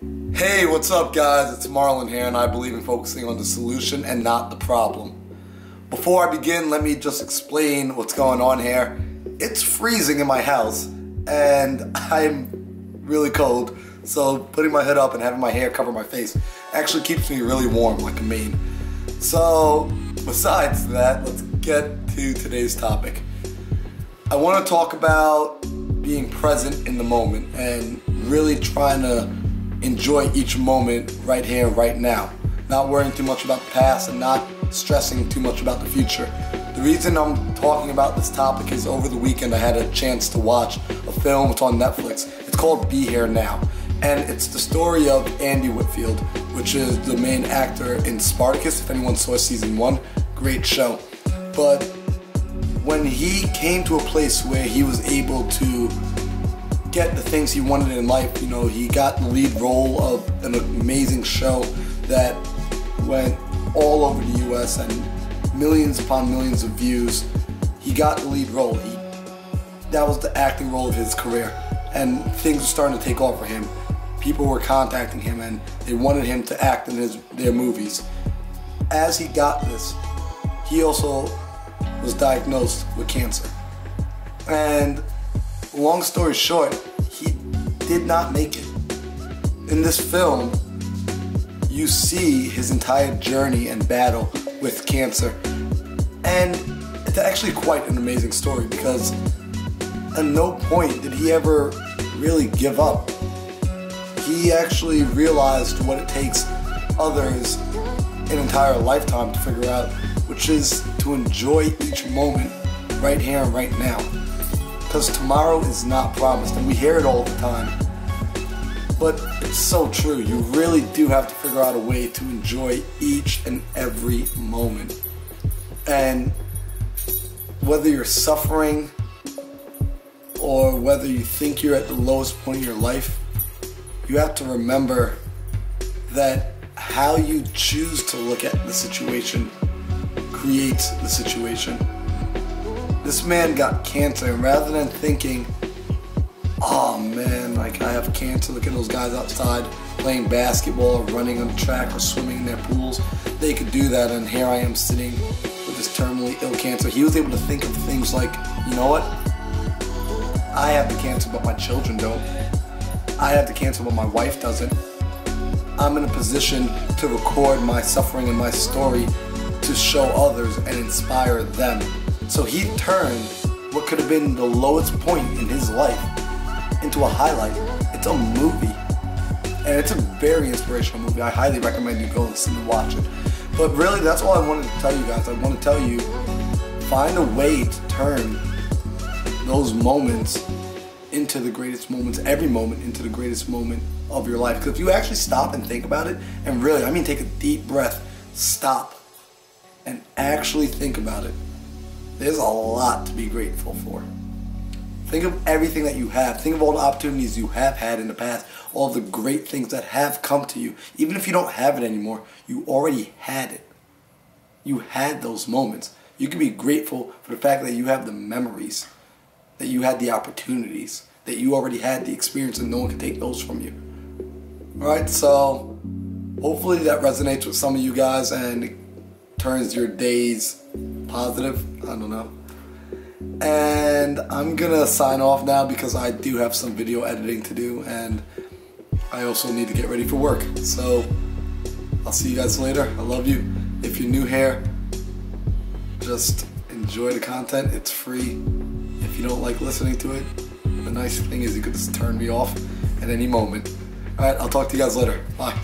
Hey, what's up, guys? It's Marlon here, and I believe in focusing on the solution and not the problem. Before I begin, let me just explain what's going on here. It's freezing in my house, and I'm really cold, so putting my hood up and having my hair cover my face actually keeps me really warm, like a mane. So, besides that, let's get to today's topic. I want to talk about being present in the moment and really trying to enjoy each moment right here, right now. Not worrying too much about the past and not stressing too much about the future. The reason I'm talking about this topic is over the weekend I had a chance to watch a film, it's on Netflix. It's called Be Here Now. And it's the story of Andy Whitfield, which is the main actor in Spartacus. If anyone saw season one, great show. But when he came to a place where he was able to get the things he wanted in life. You know, he got the lead role of an amazing show that went all over the US and millions upon millions of views. He got the lead role. He, that was the acting role of his career. And things were starting to take off for him. People were contacting him and they wanted him to act in his, their movies. As he got this, he also was diagnosed with cancer. And long story short, did not make it. In this film, you see his entire journey and battle with cancer. And it's actually quite an amazing story because at no point did he ever really give up. He actually realized what it takes others an entire lifetime to figure out, which is to enjoy each moment right here and right now because tomorrow is not promised, and we hear it all the time. But it's so true. You really do have to figure out a way to enjoy each and every moment. And whether you're suffering or whether you think you're at the lowest point in your life, you have to remember that how you choose to look at the situation creates the situation. This man got cancer, and rather than thinking, oh man, like I have cancer, look at those guys outside playing basketball or running on the track or swimming in their pools, they could do that, and here I am sitting with this terminally ill cancer. He was able to think of things like, you know what? I have the cancer, but my children don't. I have the cancer, but my wife doesn't. I'm in a position to record my suffering and my story to show others and inspire them. So he turned what could have been the lowest point in his life into a highlight. It's a movie. And it's a very inspirational movie. I highly recommend you go and see and watch it. But really, that's all I wanted to tell you guys. I want to tell you, find a way to turn those moments into the greatest moments, every moment into the greatest moment of your life. Because if you actually stop and think about it, and really, I mean take a deep breath, stop, and actually think about it, there's a lot to be grateful for. Think of everything that you have. Think of all the opportunities you have had in the past, all the great things that have come to you. Even if you don't have it anymore, you already had it. You had those moments. You can be grateful for the fact that you have the memories, that you had the opportunities, that you already had the experience and no one can take those from you. Alright, so hopefully that resonates with some of you guys and turns your days positive. I don't know. And I'm gonna sign off now because I do have some video editing to do and I also need to get ready for work. So I'll see you guys later. I love you. If you're new here, just enjoy the content. It's free. If you don't like listening to it, the nice thing is you can just turn me off at any moment. Alright, I'll talk to you guys later. Bye.